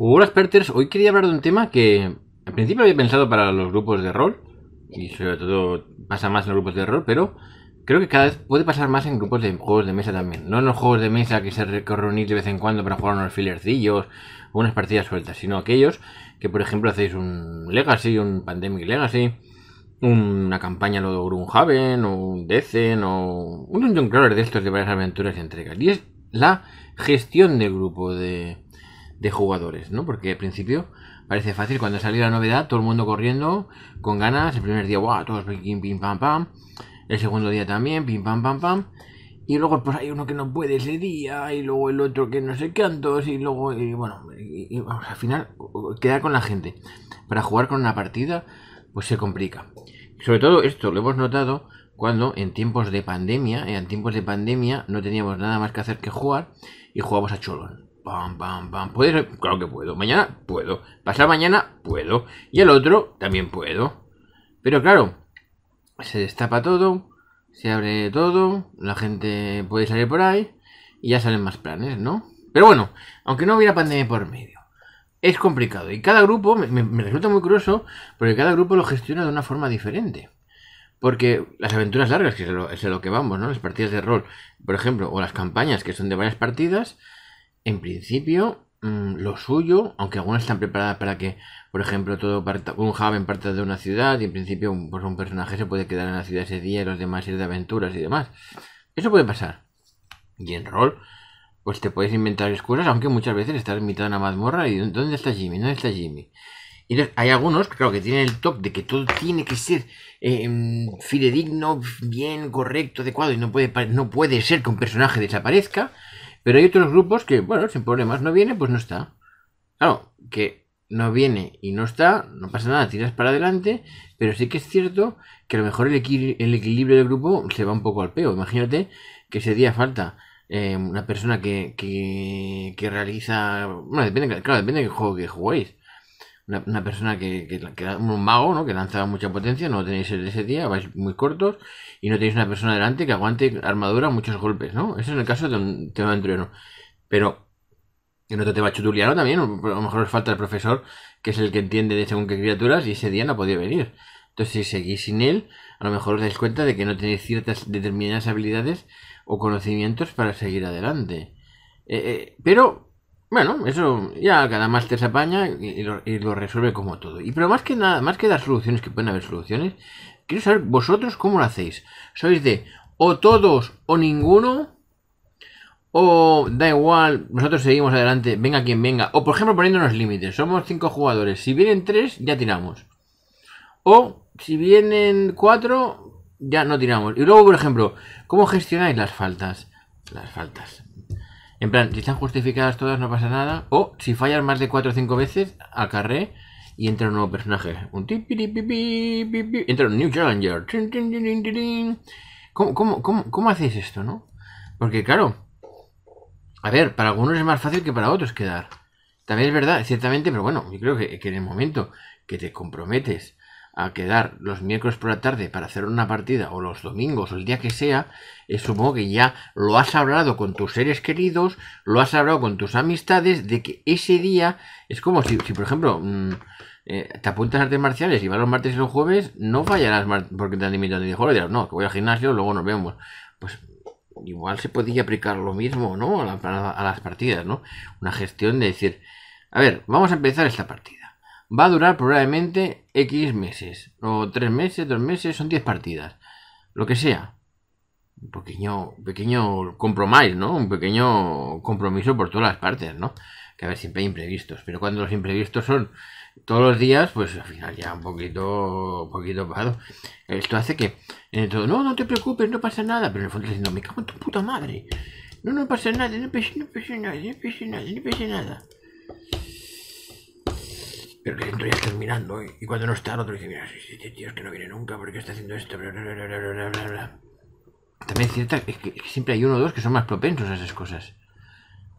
Hola Sperters, hoy quería hablar de un tema que al principio había pensado para los grupos de rol, y sobre todo pasa más en los grupos de rol, pero creo que cada vez puede pasar más en grupos de juegos de mesa también. No en los juegos de mesa que se reunís de vez en cuando para jugar unos filercillos o unas partidas sueltas, sino aquellos que, por ejemplo, hacéis un Legacy, un Pandemic Legacy, una campaña lo de Grunhaven, o un Decen, o un Dungeon Crawler de estos de varias aventuras y entregas. Y es la gestión del grupo de, de jugadores, ¿no? Porque al principio parece fácil, cuando salió la novedad, todo el mundo corriendo, con ganas, el primer día, wow, todos pim, pim, pam, pam, el segundo día también, pim, pam, pam, pam, y luego pues hay uno que no puede ese día, y luego el otro que no sé cuántos, y luego, bueno, y, al final queda con la gente. Para jugar con una partida, pues se complica. Sobre todo esto lo hemos notado cuando en tiempos de pandemia, en tiempos de pandemia no teníamos nada más que hacer que jugar y jugamos a Cholón. Pam, pam, pam. ¿Puedes? Claro que puedo. Mañana puedo. Pasar mañana puedo. Y el otro también puedo. Pero claro, se destapa todo, se abre todo, la gente puede salir por ahí y ya salen más planes, ¿no? Pero bueno, aunque no hubiera pandemia por medio, es complicado. Y cada grupo, me, resulta muy curioso, porque cada grupo lo gestiona de una forma diferente. Porque las aventuras largas, que es lo, es lo que vamos, ¿no? Las partidas de rol, por ejemplo, o las campañas, que son de varias partidas, en principio, mm, lo suyo, aunque algunas están preparadas para que, por ejemplo, todo un Haven parte de una ciudad y en principio pues un personaje se puede quedar en la ciudad ese día y los demás ir de aventuras y demás. Eso puede pasar. Y en rol, pues te puedes inventar excusas, aunque muchas veces estás invitado a una mazmorra y ¿dónde está Jimmy? ¿Dónde está Jimmy? Y hay algunos, claro, que tienen el toque de que todo tiene que ser eh, fidedigno, bien, correcto, adecuado y no puede, no puede ser que un personaje desaparezca. Pero hay otros grupos que, bueno, sin problemas, no viene, pues no está. Claro, que no viene y no está, no pasa nada, tiras para adelante, pero sí que es cierto que a lo mejor el, equilibrio del grupo se va un poco al peo. Imagínate que ese día falta eh, una persona que, que, que, realiza. Bueno, depende, claro, depende del juego que juguéis una, persona que, que, un mago, ¿no? Que lanza mucha potencia, no tenéis ese día, vais muy cortos, y no tenéis una persona delante que aguante armadura muchos golpes, ¿no? Eso es el caso de un tema de entreno. Pero en otro tema chutuliano también, a lo mejor os falta el profesor, que es el que entiende de según qué criaturas, y ese día no podía venir. Entonces, si seguís sin él, a lo mejor os dais cuenta de que no tenéis ciertas determinadas habilidades o conocimientos para seguir adelante. Eh, eh, pero bueno, eso ya cada máster se apaña y lo, resuelve como todo. Y pero más que nada, más que dar soluciones, que pueden haber soluciones, quiero saber vosotros cómo lo hacéis. ¿Sois de o todos o ninguno? O da igual, nosotros seguimos adelante, venga quien venga. O por ejemplo poniéndonos límites, somos cinco jugadores. Si vienen tres, ya tiramos. O si vienen cuatro, ya no tiramos. Y luego, por ejemplo, ¿cómo gestionáis las faltas? Las faltas. En plan, si están justificadas todas no pasa nada. O si fallan más de 4 o 5 veces, acarré y entra un nuevo personaje. Un entra un New Challenger. ¿Cómo, cómo, cómo, cómo hacéis esto, no? Porque claro, a ver, para algunos es más fácil que para otros quedar. También es verdad, ciertamente, pero bueno, yo creo que, que en el momento que te comprometes a quedar los miércoles por la tarde para hacer una partida o los domingos o el día que sea, eh, supongo que ya lo has hablado con tus seres queridos, lo has hablado con tus amistades de que ese día es como si, por ejemplo, mm, eh, te apuntas a artes marciales y vas los martes y los jueves, no fallarás porque te han invitado y no, que voy al gimnasio, luego nos vemos. Pues igual se podía aplicar lo mismo, ¿no? a las partidas, ¿no? Una gestión de decir, a ver, vamos a empezar esta partida va a durar probablemente X meses, o 3 meses, 2 meses, son 10 partidas, lo que sea. Un pequeño, pequeño compromiso, ¿no? Un pequeño compromiso por todas las partes, ¿no? Que a ver, siempre hay imprevistos, pero cuando los imprevistos son todos los días, pues al final ya un poquito, un poquito parado. Esto hace que en todo, no, no te preocupes, no pasa nada, pero en el fondo diciendo, me cago en tu puta madre. No, no pasa nada, no pasa nada, no pasa nada, no pasa nada pero que dentro ya terminando y, cuando no está el otro dice, mira, este tío es que no viene nunca porque está haciendo esto, bla, bla, bla, bla, bla. También es cierto es que, siempre hay uno o dos que son más propensos a esas cosas.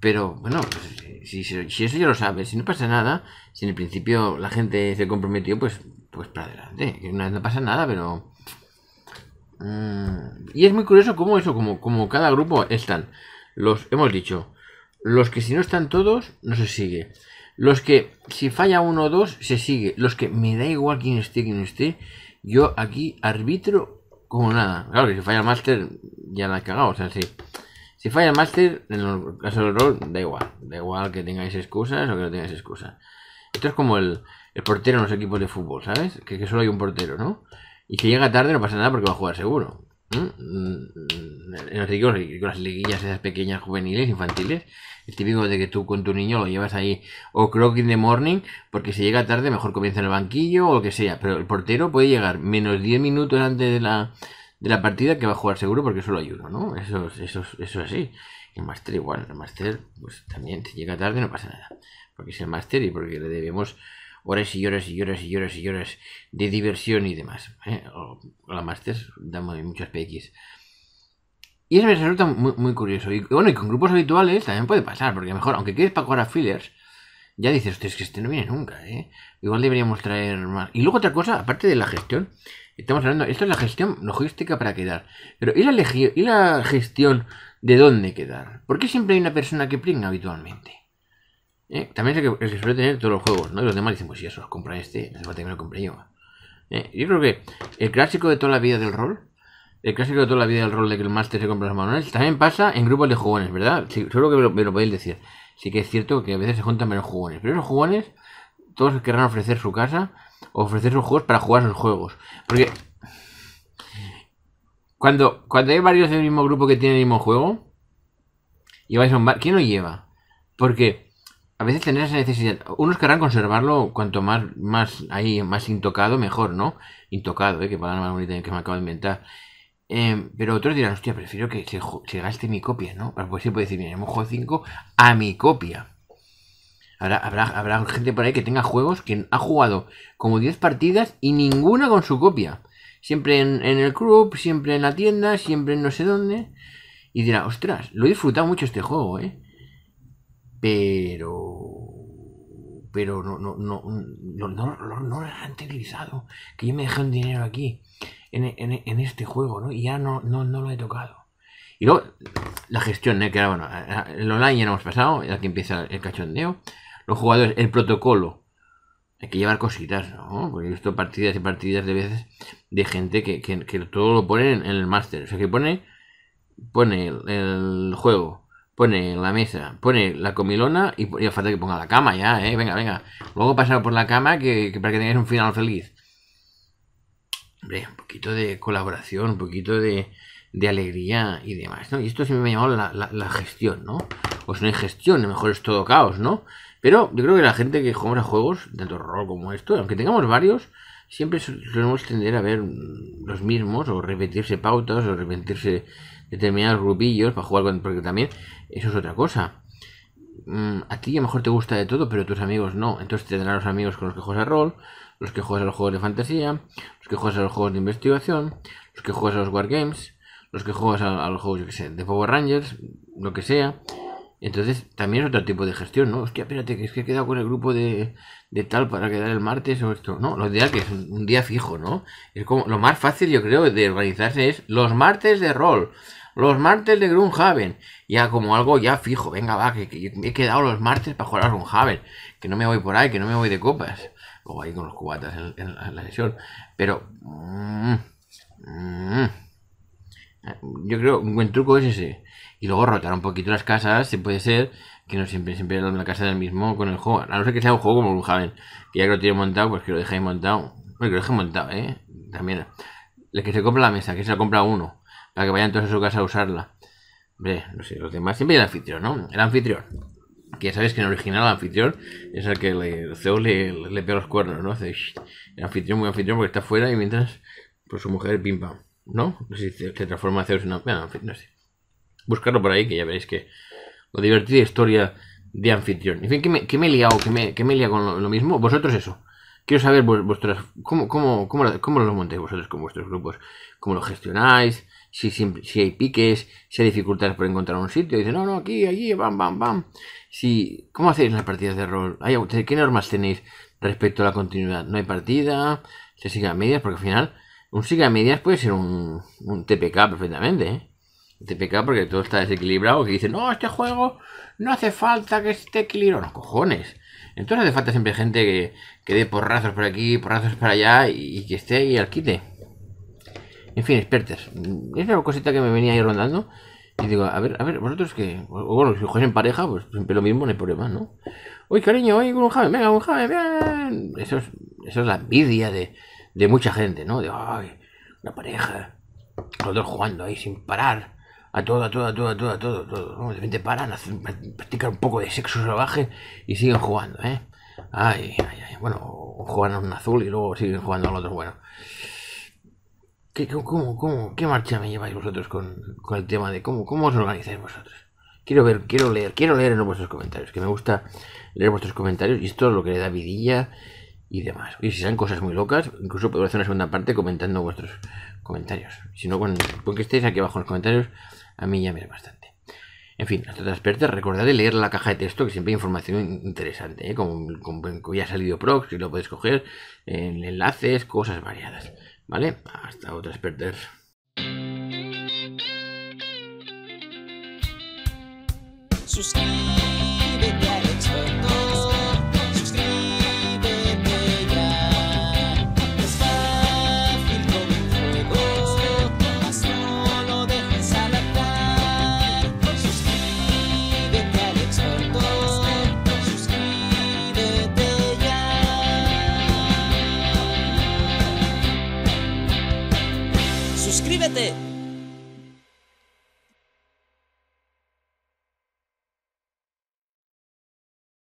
Pero bueno, pues, si, si, eso ya lo sabes, si no pasa nada, si en el principio la gente se comprometió, pues, pues para adelante. No, no pasa nada, pero... Mm, y es muy curioso cómo eso, como, como cada grupo están. Los, hemos dicho, los que si no están todos, no se sigue. Los que, si falla uno o dos, se sigue. Los que me da igual quién esté, quién esté, yo aquí arbitro como nada. Claro que si falla el máster, ya la he cagado. O sea, si, si falla el máster, en el caso del rol, da igual. Da igual que tengáis excusas o que no tengáis excusas. Esto es como el, el portero en los equipos de fútbol, ¿sabes? Que, que solo hay un portero, ¿no? Y si llega tarde no pasa nada porque va a jugar seguro. En los las liguillas esas pequeñas juveniles, infantiles, el típico de que tú con tu niño lo llevas ahí o crock in the morning, porque si llega tarde mejor comienza en el banquillo o lo que sea. Pero el portero puede llegar menos 10 minutos antes de la, de la partida que va a jugar seguro porque solo ayuda, ¿no? Eso, eso, eso es así. El máster igual, el máster pues también si llega tarde no pasa nada. Porque es el máster y porque le debemos horas y horas y horas y horas y horas de diversión y demás. ¿eh? O, la Master damos muchas PX. Y eso me resulta muy, muy, curioso. Y bueno, y con grupos habituales también puede pasar, porque mejor, aunque quieres para jugar a fillers, ya dices, usted es que este no viene nunca, ¿eh? Igual deberíamos traer más. Y luego otra cosa, aparte de la gestión, estamos hablando, esto es la gestión logística para quedar. Pero ¿y la, y la gestión de dónde quedar? ¿Por qué siempre hay una persona que pringa habitualmente? ¿Eh? También es el que, suele tener todos los juegos, ¿no? Y los demás dicen, pues si eso compra este, que me lo compre yo. ¿Eh? Yo creo que el clásico de toda la vida del rol, el clásico de toda la vida del rol de que el máster se compra los manuales, también pasa en grupos de jugones, ¿verdad? Sí, seguro que me lo, podéis decir. Sí que es cierto que a veces se juntan menos jugones, pero esos jugones, todos querrán ofrecer su casa ofrecer sus juegos para jugar sus juegos. Porque cuando, cuando hay varios del mismo grupo que tienen el mismo juego, y vais a un bar, ¿quién lo lleva? Porque a veces tener esa necesidad. Unos querrán conservarlo cuanto más, más ahí, más intocado, mejor, ¿no? Intocado, ¿eh? que palabra más bonita que me acabo de inventar. Eh, pero otros dirán, hostia, prefiero que se, gaste mi copia, ¿no? Para pues sí puede decir, mira, hemos jugado 5 a mi copia. Habrá, habrá gente por ahí que tenga juegos que ha jugado como 10 partidas y ninguna con su copia. Siempre en, en el club, siempre en la tienda, siempre en no sé dónde. Y dirá, ostras, lo he disfrutado mucho este juego, ¿eh? Pero pero no no no no, no, no, han utilizado. Que yo me dejé un dinero aquí en, en, en, este juego no y ya no, no, no lo he tocado. Y luego la gestión ¿eh? que era bueno el online ya no hemos pasado ya que empieza el cachondeo. Los jugadores el protocolo. Hay que llevar cositas no porque he visto partidas y partidas de veces de gente que, que, que todo lo pone en, el máster. O sea que pone pone el juego pone la mesa, pone la comilona y, y falta que ponga la cama ya, ¿eh? Venga, venga. Luego pasar por la cama que, para que tengáis un final feliz. Hombre, un poquito de colaboración, un poquito de, alegría y demás, ¿no? Y esto sí me ha llamado la, la, gestión, ¿no? O si no hay gestión, a lo mejor es todo caos, ¿no? Pero yo creo que la gente que juega a juegos, tanto rol como esto, aunque tengamos varios, siempre solemos tender a ver los mismos, o repetirse pautas, o repetirse determinados grupillos para jugar con. Porque también eso es otra cosa. Mm, a ti a lo mejor te gusta de todo, pero a tus amigos no. Entonces tendrán los amigos con los que juegas a rol, los que juegas a los juegos de fantasía, los que juegas a los juegos de investigación, los que juegas a los wargames, los que juegas a, los juegos, yo que sé, de Power Rangers, lo que sea. Entonces también es otro tipo de gestión, ¿no? Hostia, espérate, que es que he quedado con el grupo de, de tal para quedar el martes o esto. No, lo ideal que es un día fijo, ¿no? Es como lo más fácil, yo creo, de organizarse es los martes de rol. Los martes de Grunhaven. Ya como algo ya fijo. Venga, va, que, he quedado los martes para jugar a Grunhaven. Que no me voy por ahí, que no me voy de copas. O ahí con los cubatas en, la sesión. Pero... Mm, mm, yo creo un buen truco es ese. Y luego rotar un poquito las casas. Se puede ser que no siempre, siempre en la casa del mismo con el juego. A no ser que sea un juego como Grunhaven. Que ya que lo tiene montado, pues que lo dejéis montado. Bueno, que lo dejéis montado, ¿eh? También. El que se compra la mesa, que se la compra uno para que vayan todos a su casa a usarla. Hombre, no sé, los demás siempre el anfitrión, ¿no? El anfitrión. Que ya sabes que en original el anfitrión es el que le, Zeus le, le, pega los cuernos, ¿no? Hace el anfitrión, muy anfitrión, porque está fuera y mientras, pues su mujer pim pam, ¿no? Si se, transforma Zeus en una. Bueno, no sé. Buscarlo por ahí, que ya veréis que. Lo divertida historia de anfitrión. En fin, ¿qué me, he liado? ¿Qué me, qué me he liado con lo, mismo? Vosotros eso. Quiero saber vuestras. ¿Cómo, cómo, cómo, cómo lo montáis vosotros con vuestros grupos? ¿Cómo lo gestionáis? si, si, hay piques, si hay dificultades por encontrar un sitio, dice, no, no, aquí, allí, bam, bam, bam. Si, ¿Cómo hacéis las partidas de rol? ¿Qué normas tenéis respecto a la continuidad? ¿No hay partida? ¿Se sigue a medias? Porque al final, un sigue a medias puede ser un, un TPK perfectamente, ¿eh? TPK porque todo está desequilibrado, que dice, no, este juego no hace falta que esté equilibrado. No, cojones. Entonces hace falta siempre gente que, que dé porrazos por aquí, porrazos para allá y, que esté ahí al quite. En fin, expertos. Es una cosita que me venía ahí rondando. Y digo, a ver, a ver, vosotros que. Bueno, si juegas en pareja, pues siempre lo mismo, no hay problema, ¿no? Uy, cariño, oye, un jaime, venga, un jaime, bien. Eso es, eso es la envidia de, de mucha gente, ¿no? De, ay, una pareja, los dos jugando ahí sin parar a todo, a todo, a todo, a todo, a todo, todo. De repente paran, hacen, practican un poco de sexo salvaje y siguen jugando, ¿eh? Ay, ay, ay. Bueno, juegan a un azul y luego siguen jugando al otro. Bueno. ¿Qué, cómo, cómo, ¿Qué marcha me lleváis vosotros con, con el tema de cómo, cómo os organizáis vosotros? Quiero ver, quiero leer, quiero leer en vuestros comentarios, que me gusta leer vuestros comentarios y esto es lo que le da vidilla y demás. Y si salen cosas muy locas, incluso puedo hacer una segunda parte comentando vuestros comentarios. Si no, con, que estéis aquí abajo en los comentarios, a mí ya me es bastante. En fin, hasta expertas, recordad de leer la caja de texto, que siempre hay información interesante, ¿eh? como, ya ha salido Prox, que lo podéis coger, en enlaces, cosas variadas. ¿Vale? Hasta otras expertas.